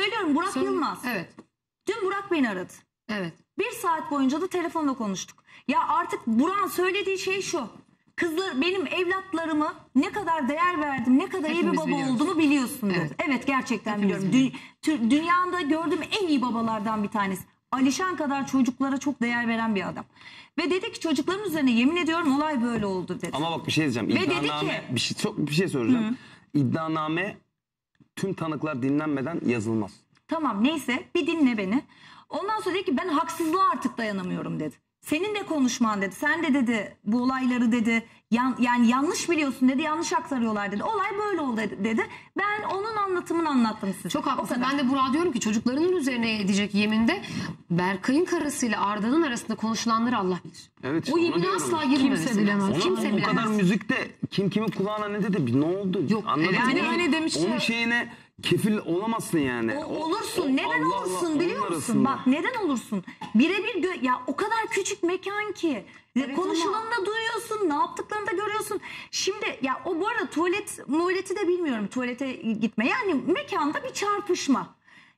söylüyorum Burak Söyle- Yılmaz. Evet. Dün Burak beni aradı. Evet. Bir saat boyunca da telefonla konuştuk. Ya artık Burak'ın söylediği şey şu. Kızlar benim evlatlarımı ne kadar değer verdim, ne kadar iyi bir baba biliyoruz. olduğumu biliyorsun dedi. Evet. Evet, gerçekten Hepimiz biliyorum. Dü- tü- dünyada gördüğüm en iyi babalardan bir tanesi. Alişan kadar çocuklara çok değer veren bir adam. Ve dedi ki çocukların üzerine yemin ediyorum olay böyle oldu dedi. Ama bak bir şey diyeceğim. Ve dedi İddianame ki- bir şey çok bir şey söyleyeceğim. İddianame tüm tanıklar dinlenmeden yazılmaz. Tamam neyse bir dinle beni. Ondan sonra dedi ki ben haksızlığa artık dayanamıyorum dedi. Senin de konuşman dedi. Sen de dedi bu olayları dedi. Yan, yani yanlış biliyorsun dedi. Yanlış aktarıyorlar dedi. Olay böyle oldu dedi. Ben onun anlatımını anlattım size. Çok O haklısın. Ben de Burak'a diyorum ki çocuklarının üzerine edecek yeminde Berkay'ın karısıyla Arda'nın arasında konuşulanları Allah bilir. Evet, o yemine asla girmemesi. Kimse bilemez. Ona, Kimse o bilemez. kadar müzikte kim kimin kulağına ne dedi ne oldu? Yok, Anladın mı? Yani hani demişler- Onun şeyine kefil olamazsın yani. O- O- olursun. o- neden Allah Allah, olursun onun biliyor musun? arasında. Bak neden olursun? Birebir ya o kadar küçük mekan ki. Evet Konuşulanı da duyuyorsun, ne yaptıklarını da görüyorsun. Şimdi ya o bu arada tuvalet tuvaleti de bilmiyorum tuvalete gitme. Yani mekanda bir çarpışma.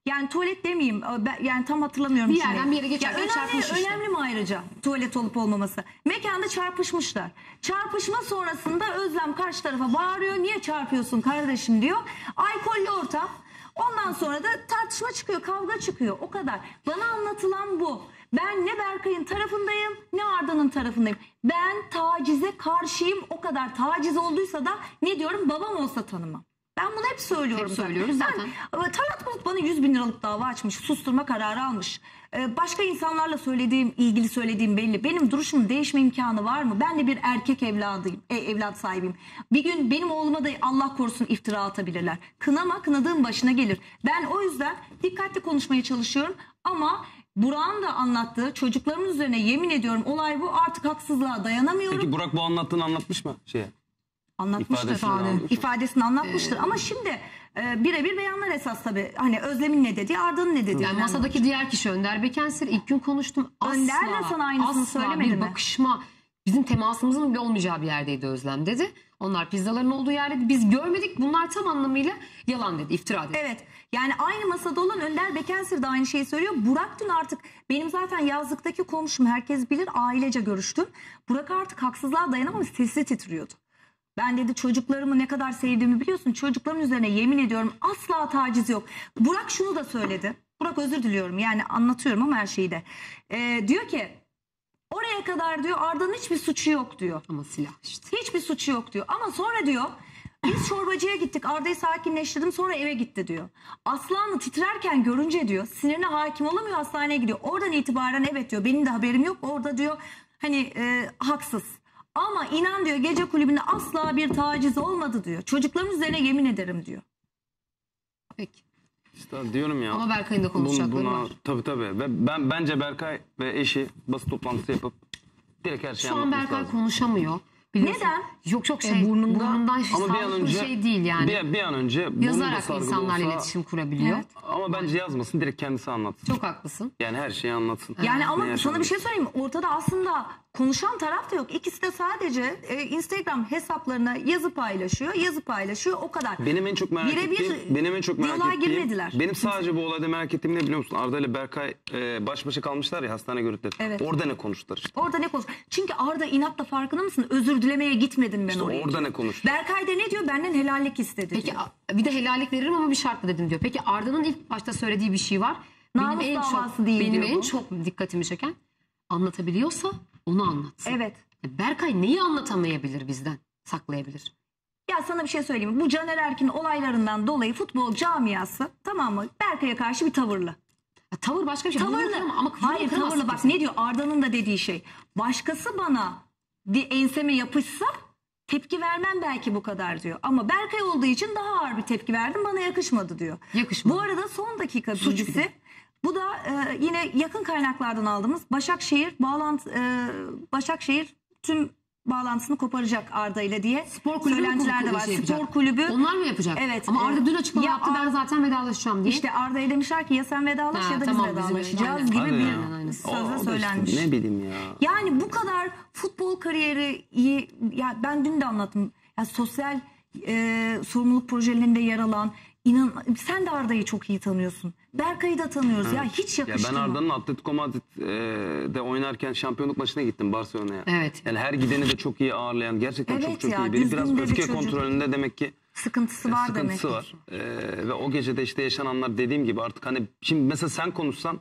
Yani tuvalet demeyeyim. ben- Yani tam hatırlamıyorum. Bir şimdi. bir yere geçerken Ya önemli, çarpışmışlar. önemli mi ayrıca tuvalet olup olmaması? Mekanda çarpışmışlar. Çarpışma sonrasında Özlem karşı tarafa bağırıyor. Niye çarpıyorsun kardeşim diyor. Alkollü ortam. Ondan sonra da tartışma çıkıyor, kavga çıkıyor. O kadar. Bana anlatılan bu. Ben ne Berkay'ın tarafındayım ne Arda'nın tarafındayım. Ben tacize karşıyım. O kadar taciz olduysa da ne diyorum babam olsa tanımam. Ben bunu hep söylüyorum. Hep zaten. söylüyoruz Ben- zaten. ama Talat Bulut bana 100 bin liralık dava açmış. Susturma kararı almış. Ee, başka insanlarla söylediğim, ilgili söylediğim belli. Benim duruşumun değişme imkanı var mı? Ben de bir erkek evladıyım, e, evlat sahibiyim. Bir gün benim oğluma da Allah korusun iftira atabilirler. Kınama kınadığım başına gelir. Ben o yüzden dikkatli konuşmaya çalışıyorum. Ama Burak'ın da anlattığı çocuklarımın üzerine yemin ediyorum olay bu artık haksızlığa dayanamıyorum. Peki Burak bu anlattığını anlatmış mı? Şeye. Anlatmıştır. İfadesini almış. İfadesini anlatmıştır. Ama şimdi e, birebir beyanlar esas tabii. Hani Özlem'in ne dediği, Arda'nın ne dediği. Yani masadaki diğer kişi Önder Bekensir ilk gün konuştum. Asla, Önder de sana aynısını asla söylemedi bir mi? bakışma bizim temasımızın bile olmayacağı bir yerdeydi Özlem dedi. Onlar pizzaların olduğu yerdeydi. Biz görmedik bunlar tam anlamıyla yalan dedi, iftira dedi. Evet. Yani aynı masada olan Önder Bekensir de aynı şeyi söylüyor. Burak dün artık benim zaten yazlıktaki komşum herkes bilir ailece görüştüm. Burak artık haksızlığa dayanamamış sesi titriyordu. Ben dedi çocuklarımı ne kadar sevdiğimi biliyorsun. Çocukların üzerine yemin ediyorum asla taciz yok. Burak şunu da söyledi. Burak özür diliyorum yani anlatıyorum ama her şeyi de. Ee, diyor ki oraya kadar diyor Arda'nın hiçbir suçu yok diyor. Ama silah işte. Hiçbir suçu yok diyor. Ama sonra diyor biz çorbacıya gittik. Arda'yı sakinleştirdim sonra eve gitti diyor. Aslanı titrerken görünce diyor sinirine hakim olamıyor hastaneye gidiyor. Oradan itibaren evet diyor benim de haberim yok. Orada diyor hani e, haksız. Ama inan diyor gece kulübünde asla bir taciz olmadı diyor. Çocukların üzerine yemin ederim diyor. Peki. İşte diyorum ya. Ama Berkay'ın da konuşacakları buna, var. Tabii tabii. Ve ben bence Berkay ve eşi basın toplantısı yapıp direkt her şeyi Şu an anlatması Berkay lazım. konuşamıyor. Biliyorsun. Neden? Yok çok E, şey burnunda- burnundan Ama bir an sağlıklı önce şey değil yani. Bir, bir an önce bunun da Yazarak sargılı insanlarla olsa- iletişim kurabiliyor. Evet. Ama bence yazmasın direkt kendisi anlatsın. Çok haklısın. Yani her şeyi anlatsın. Yani Ne ama sana bir şey söyleyeyim mi? Ortada aslında konuşan taraf da yok. İkisi de sadece e, Instagram hesaplarına yazı paylaşıyor, yazı paylaşıyor o kadar. Benim en çok merak Birebir ettiğim, benim en çok merak ettiğim, girmediler. benim sadece bu olayda merak ettiğim ne biliyor musun? Arda ile Berkay e, baş başa kalmışlar ya hastane görüntüleri. Evet. Orada ne konuştular işte. Orada ne konuş? Çünkü Arda inatla farkında mısın? Özür dilemeye gitmedim ben İşte oraya. orada ne konuştu? Berkay da ne diyor? Benden helallik istedi Peki diyor. a- bir de helallik veririm ama bir şartla dedim diyor. Peki Arda'nın ilk başta söylediği bir şey var. Namus benim en davası çok değil benim diyor en bu. çok dikkatimi çeken anlatabiliyorsa onu anlatsın. Evet. E, Berkay neyi anlatamayabilir bizden? Saklayabilir. Ya sana bir şey söyleyeyim mi? Bu Caner Erkin olaylarından dolayı futbol camiası tamam mı? Berkay'a karşı bir tavırlı. Ya, tavır başka bir şey. Bunu Tavırlı. ama Hayır kıramazsın tavırlı. Bak kimse. ne diyor? Arda'nın da dediği şey. Başkası bana bir enseme yapışsa tepki vermem belki bu kadar diyor. Ama Berkay olduğu için daha ağır bir tepki verdim. Bana yakışmadı diyor. Yakışmadı. Bu arada son dakika Suç bir bilgisi. de. Bu da e, yine yakın kaynaklardan aldığımız Başakşehir bağlantı e, Başakşehir tüm bağlantısını koparacak Arda ile diye Spor kulübü söylentiler de var. şey? Spor kulübü Onlar mı yapacak? Evet, Ama Arda e, dün açıklama ya yaptı. Ben Ar- zaten vedalaşacağım diye. işte Arda'ya demişler ki ya sen vedalaş Ha, ya da tamam, biz bizim vedalaşacağız aynen. gibi bir aynen. Sözle da işte söylenmiş. ne bileyim ya. Yani bu kadar futbol kariyeri iyi. Ya ben dün de anlattım. Ya sosyal e, sorumluluk projelerinde yer alan inan sen de Arda'yı çok iyi tanıyorsun. Berkay'ı da tanıyoruz. Ya hiç Ya ben. Arda'nın Atletico Madrid'de oynarken şampiyonluk maçına gittim Barcelona'ya. Evet. Yani her gideni de çok iyi ağırlayan gerçekten Evet çok çok ya, iyi biri. Biraz bir öfke çocuk. kontrolünde demek ki sıkıntısı var demek. sıkıntısı var. Ee, ve o gecede işte yaşananlar dediğim gibi artık hani şimdi mesela sen konuşsan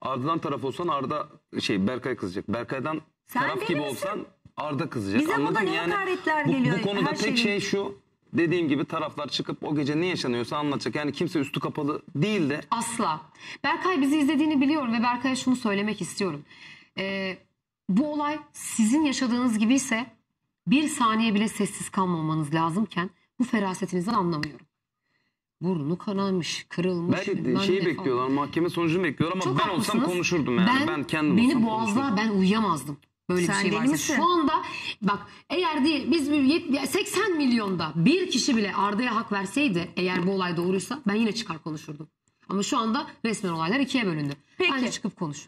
Arda'dan taraf olsan Arda şey Berkay kızacak. Berkay'dan Sen taraf gibi misin? olsan Arda kızacak. Bize Anladın burada mı? ne Yani hakaretler bu, geliyor, bu konuda her tek şeyin. şey şu dediğim gibi taraflar çıkıp o gece ne yaşanıyorsa anlatacak. Yani kimse üstü kapalı değil de Asla. Berkay bizi izlediğini biliyorum ve Berkay'a şunu söylemek istiyorum. Ee, bu olay sizin yaşadığınız gibiyse bir saniye bile sessiz kalmamanız lazımken bu ferasetinizden anlamıyorum. Burnu kanamış, kırılmış. belki şeyi bekliyorlar mahkeme sonucunu bekliyorlar ama Çok ben olsam haklısınız. konuşurdum yani. Ben, Ben, kendim beni olsam boğazlar ben uyuyamazdım. Böyle Sen bir şey varsa. misin? Şu anda bak eğer değil biz bir yet- 80 milyonda bir kişi bile Arda'ya hak verseydi eğer bu olay doğruysa ben yine çıkar konuşurdum. Ama şu anda resmen olaylar ikiye bölündü. Peki. Bence çıkıp konuş.